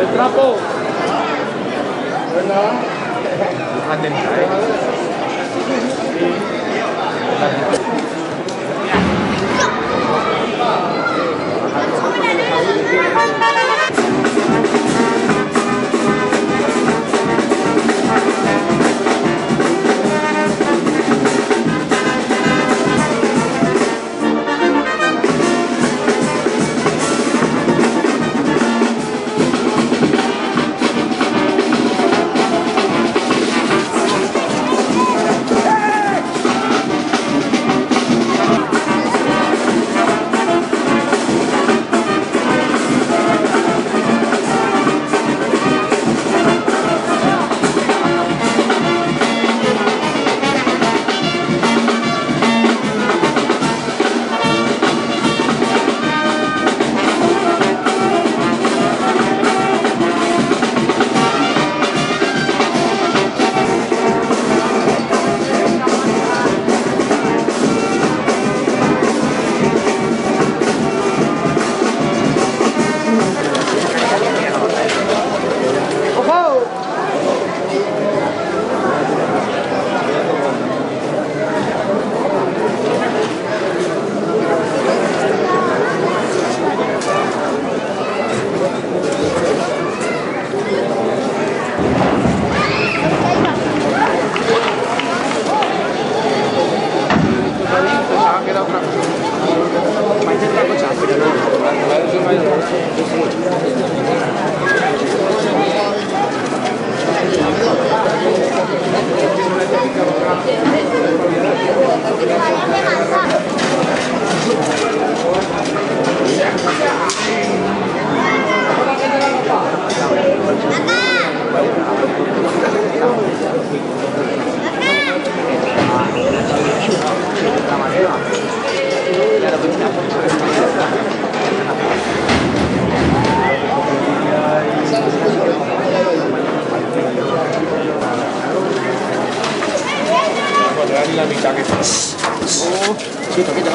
El trapo. Atenta, ¿eh? Pensaba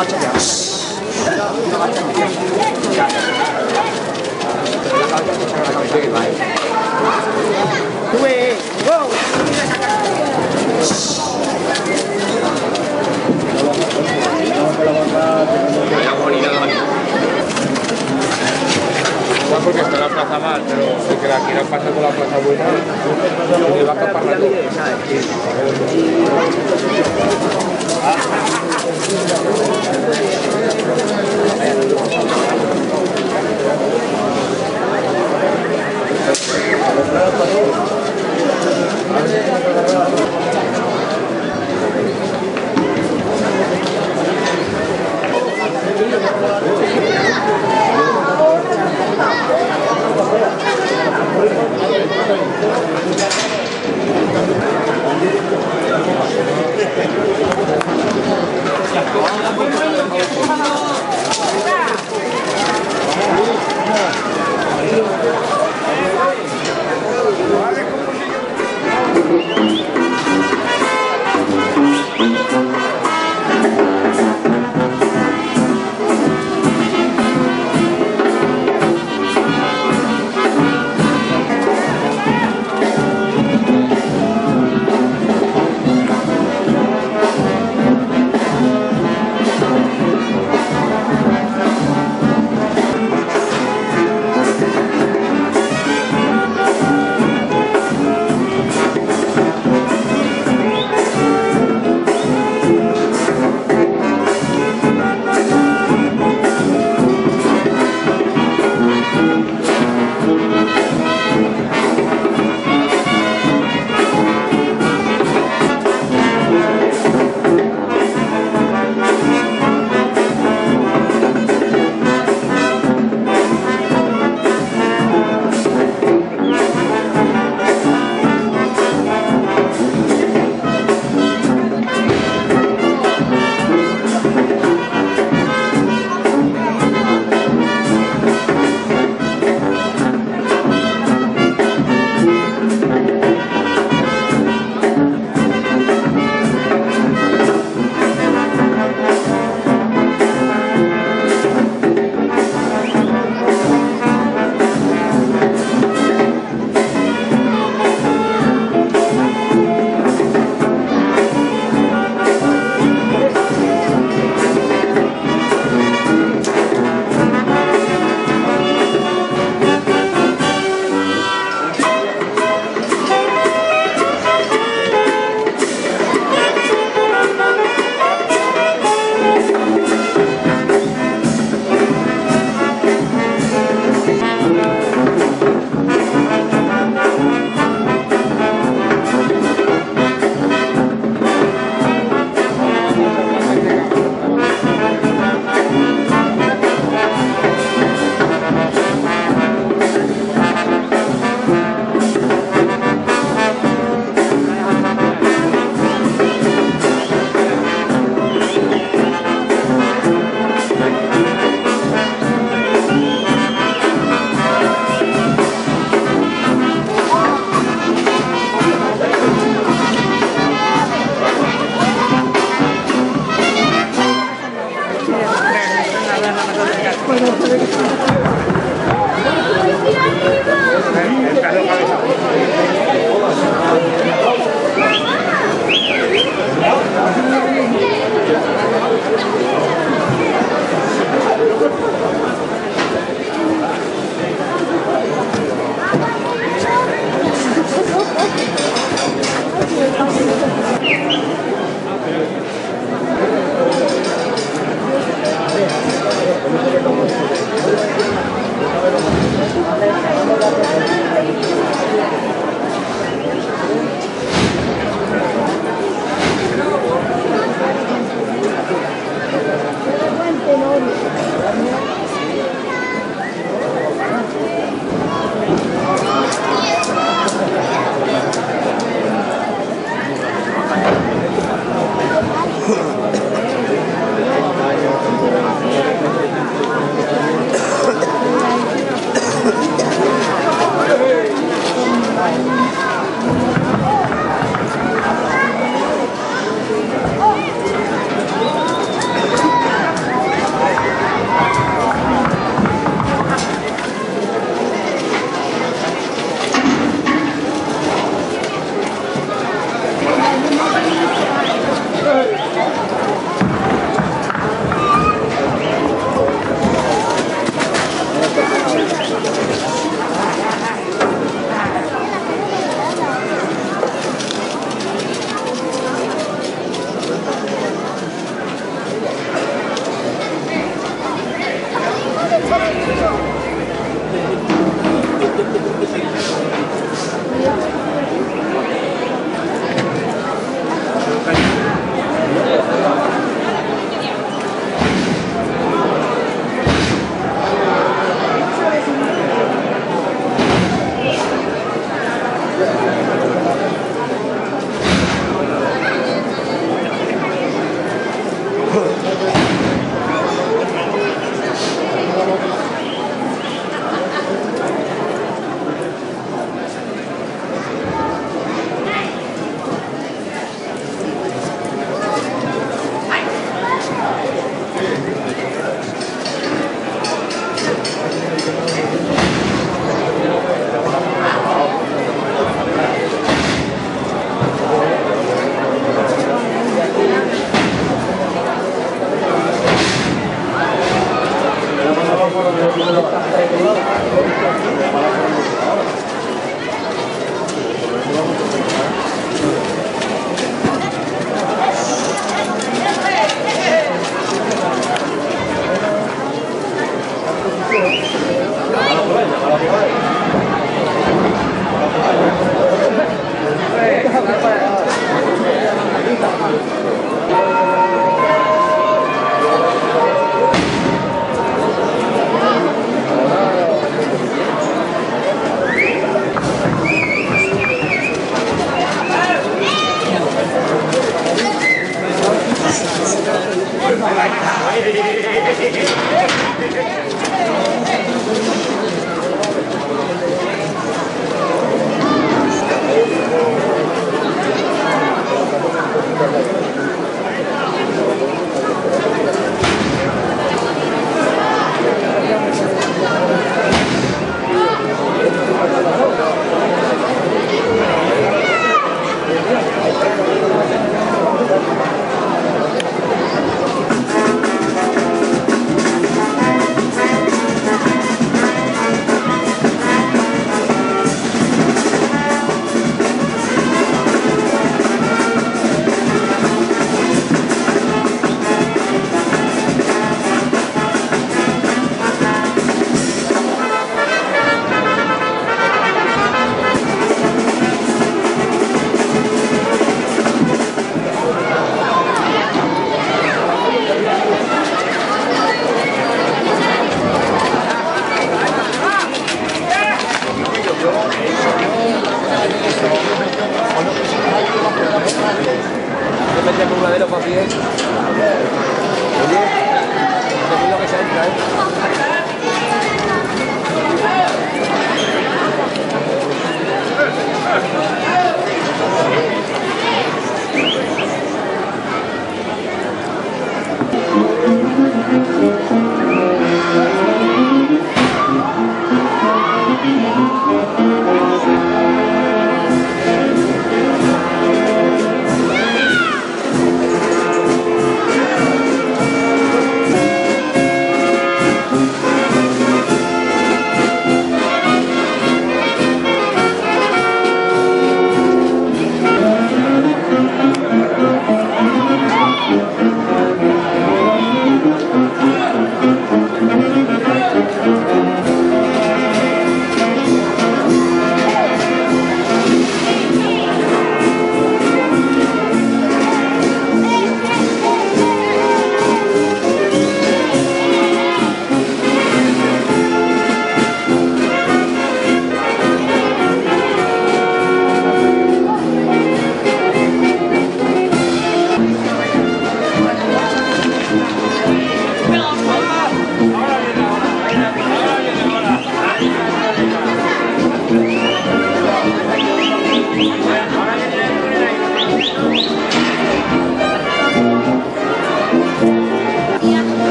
Rotterdam.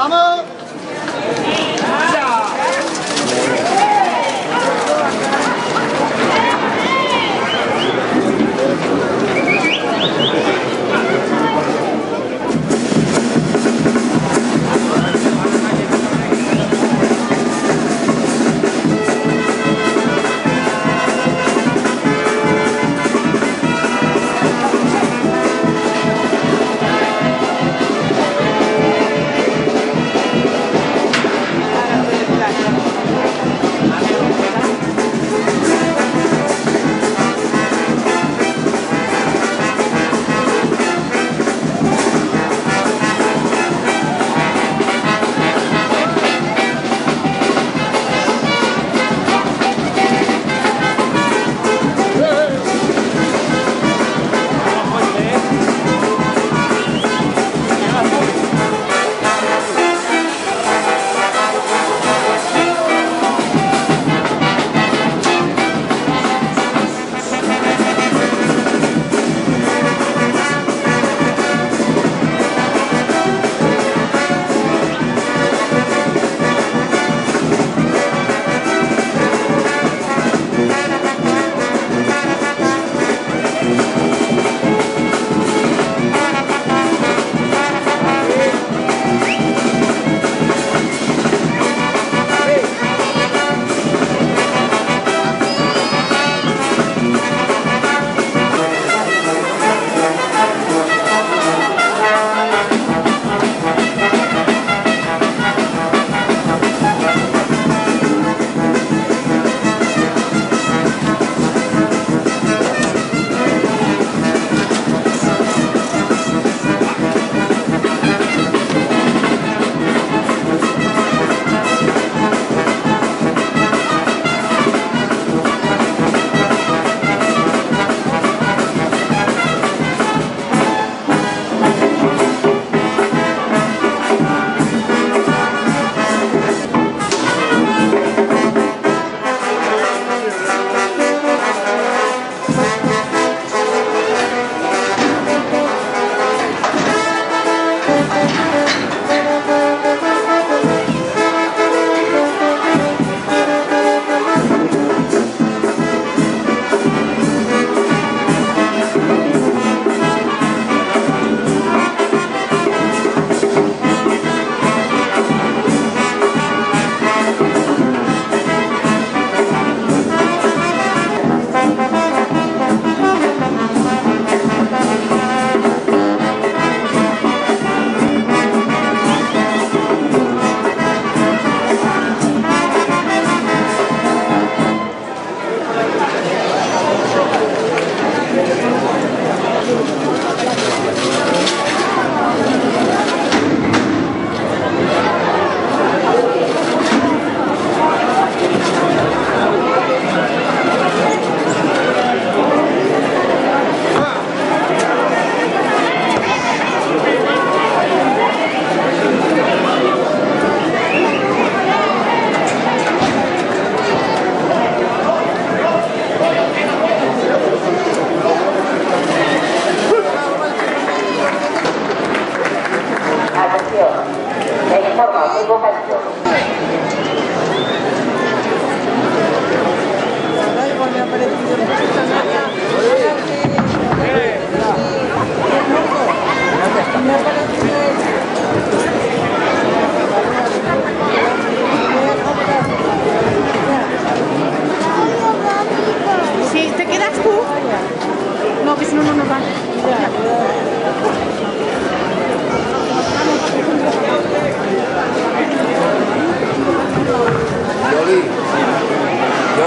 Tamam.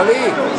Ali.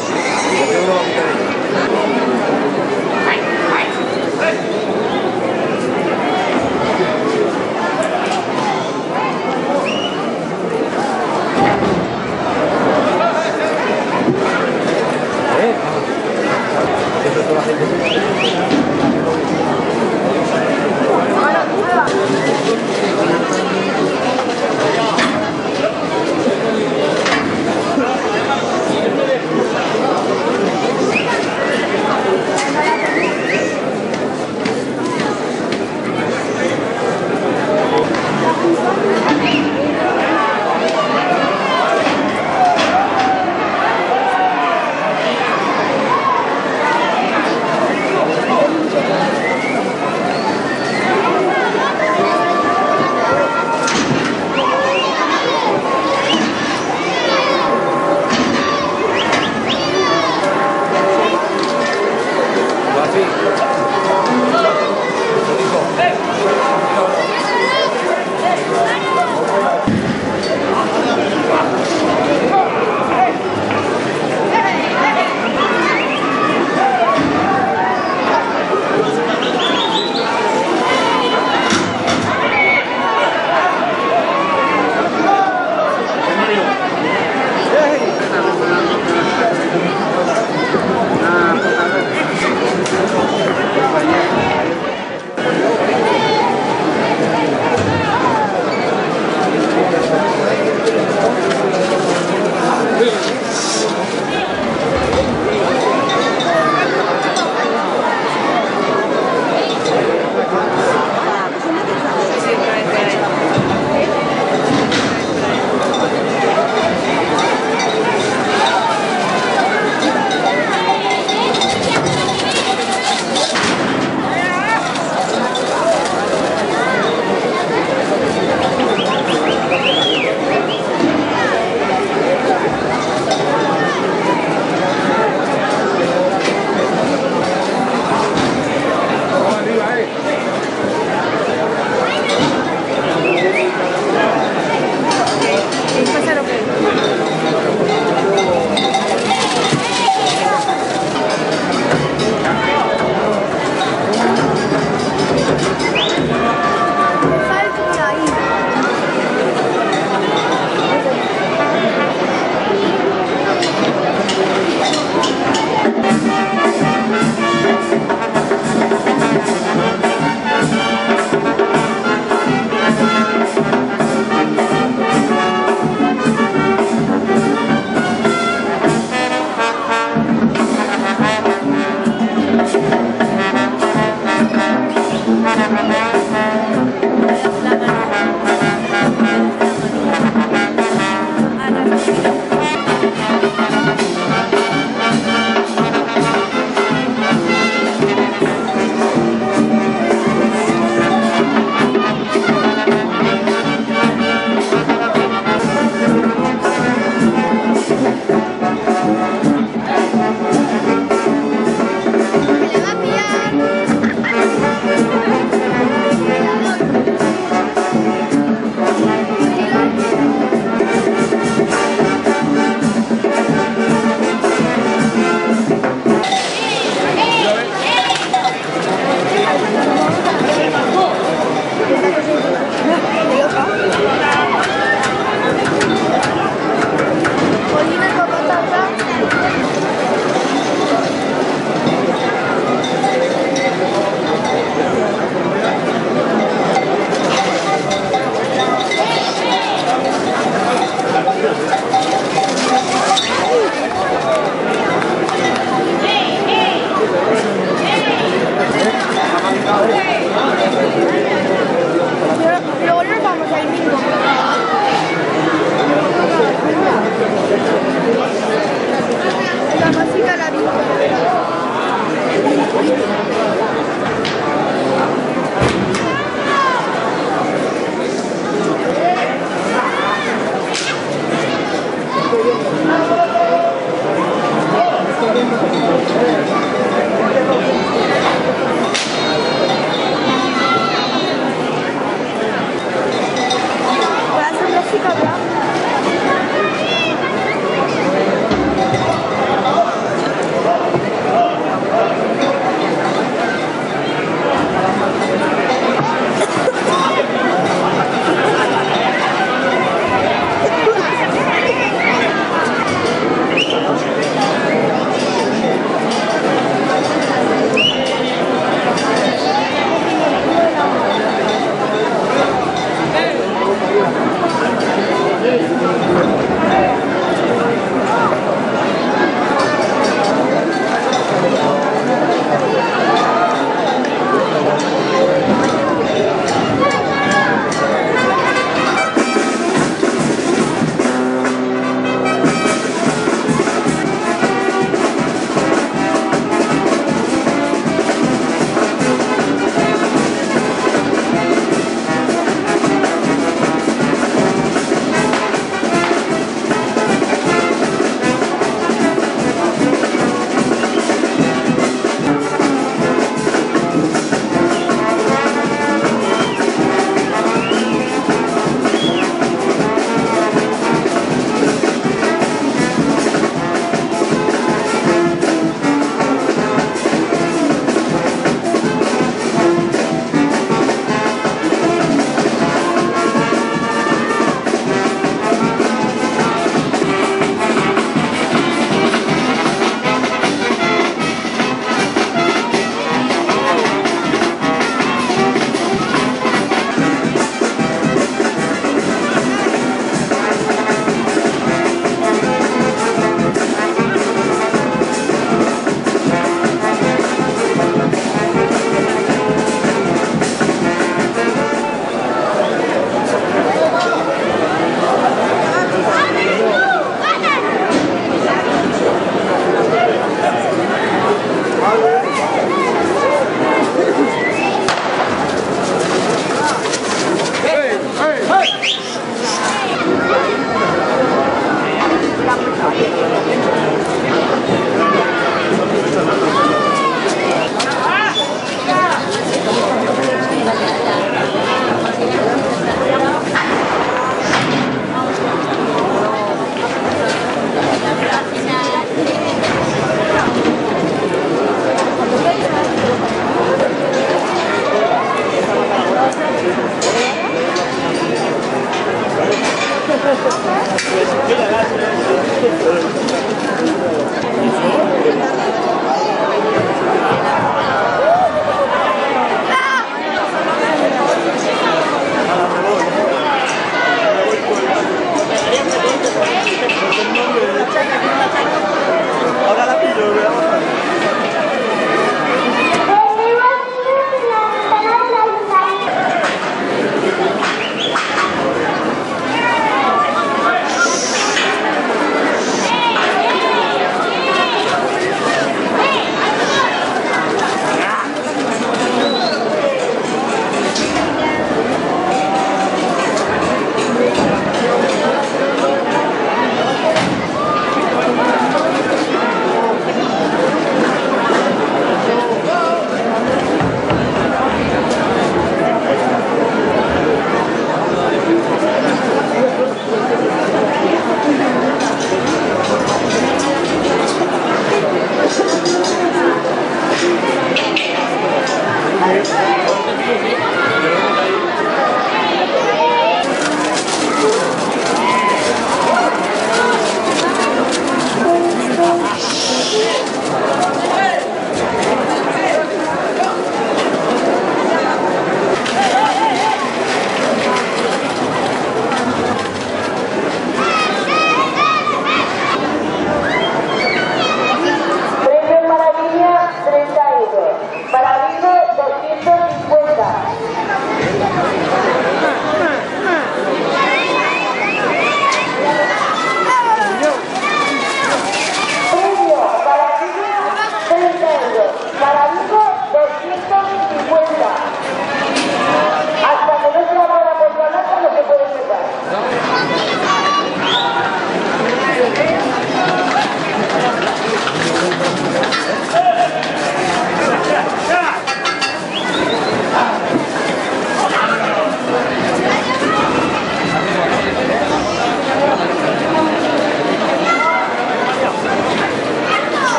feet.